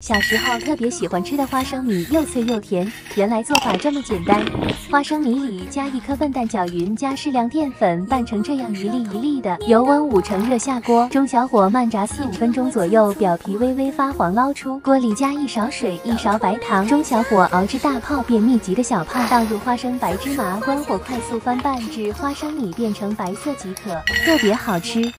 小时候特别喜欢吃的花生米，又脆又甜。原来做法这么简单：花生米里加一颗笨蛋，搅匀，加适量淀粉，拌成这样一粒一粒的。油温五成热，下锅，中小火慢炸四五分钟左右，表皮微微发黄，捞出。锅里加一勺水，一勺白糖，中小火熬至大泡变密集的小泡，倒入花生、白芝麻，关火快速翻拌至花生米变成白色即可。特别好吃。